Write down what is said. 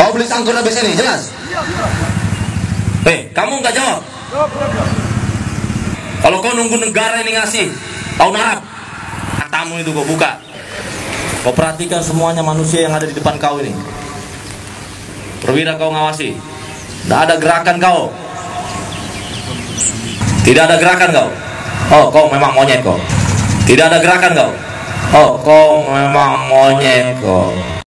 Kau beli sangkur habis ini, jelas? Eh, kamu nggak jawab? Kalau kau nunggu negara ini ngasih, tahun Arab, matamu itu kau buka. Kau perhatikan semuanya manusia yang ada di depan kau ini. Perwira kau ngawasi. Tidak ada gerakan kau. Tidak ada gerakan kau. Oh, kau memang monyet kau. Tidak ada gerakan kau. Oh, kau memang monyet kau.